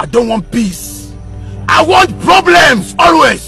I don't want peace. I want problems always.